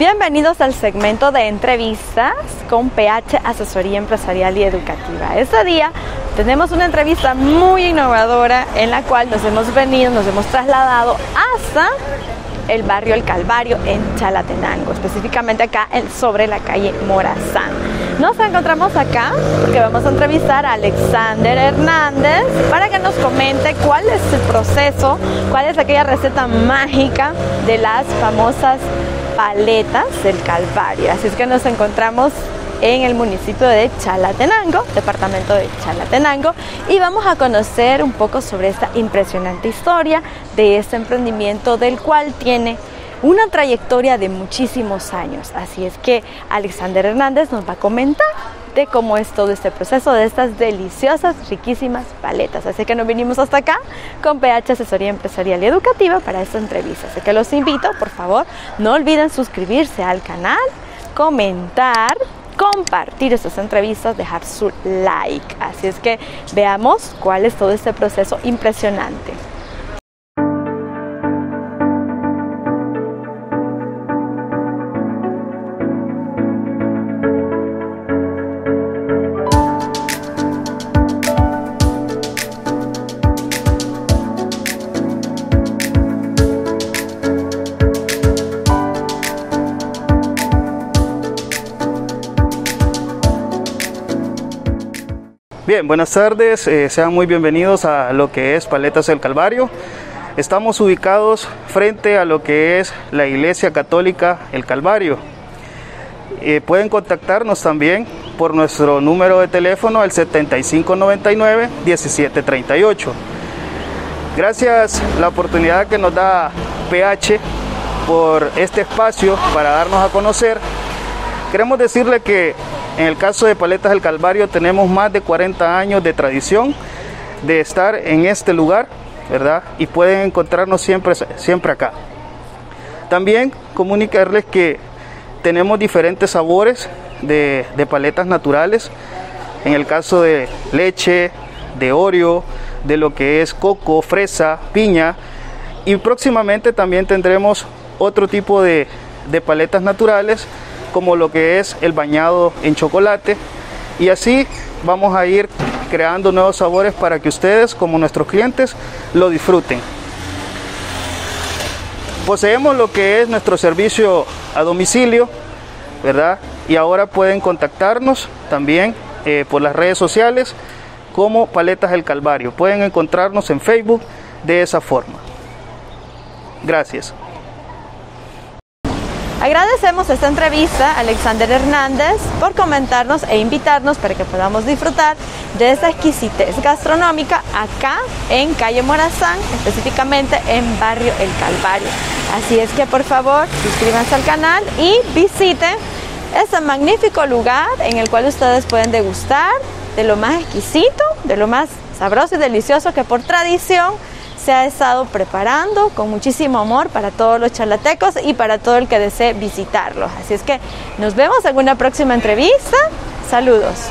Bienvenidos al segmento de entrevistas con PH Asesoría Empresarial y Educativa. Este día tenemos una entrevista muy innovadora en la cual nos hemos venido, nos hemos trasladado hasta el barrio El Calvario en Chalatenango, específicamente acá sobre la calle Morazán. Nos encontramos acá porque vamos a entrevistar a Alexander Hernández para que nos comente cuál es el proceso, cuál es aquella receta mágica de las famosas paletas del Calvario. Así es que nos encontramos en el municipio de Chalatenango, departamento de Chalatenango, y vamos a conocer un poco sobre esta impresionante historia de este emprendimiento del cual tiene una trayectoria de muchísimos años. Así es que Alexander Hernández nos va a comentar cómo es todo este proceso de estas deliciosas, riquísimas paletas. Así que nos vinimos hasta acá con PH Asesoría Empresarial y Educativa para esta entrevista. Así que los invito, por favor, no olviden suscribirse al canal, comentar, compartir estas entrevistas, dejar su like. Así es que veamos cuál es todo este proceso impresionante. Buenas tardes, eh, sean muy bienvenidos a lo que es Paletas del Calvario. Estamos ubicados frente a lo que es la Iglesia Católica El Calvario. Eh, pueden contactarnos también por nuestro número de teléfono al 7599-1738. Gracias la oportunidad que nos da PH por este espacio para darnos a conocer. Queremos decirle que en el caso de Paletas del Calvario tenemos más de 40 años de tradición de estar en este lugar, ¿verdad? Y pueden encontrarnos siempre, siempre acá. También comunicarles que tenemos diferentes sabores de, paletas naturales. En el caso de leche, de Oreo, de lo que es coco, fresa, piña. Y próximamente también tendremos otro tipo de paletas naturales como lo que es el bañado en chocolate y así vamos a ir creando nuevos sabores para que ustedes como nuestros clientes lo disfruten. Poseemos lo que es nuestro servicio a domicilio, ¿verdad? Y ahora pueden contactarnos también eh, por las redes sociales como Paletas del Calvario. Pueden encontrarnos en Facebook de esa forma. Gracias. Agradecemos esta entrevista a Alexander Hernández por comentarnos e invitarnos para que podamos disfrutar de esta exquisitez gastronómica acá en Calle Morazán, específicamente en Barrio El Calvario. Así es que por favor suscríbanse al canal y visiten este magnífico lugar en el cual ustedes pueden degustar de lo más exquisito, de lo más sabroso y delicioso que por tradición se ha estado preparando con muchísimo amor para todos los charlatecos y para todo el que desee visitarlos. Así es que nos vemos en una próxima entrevista. Saludos.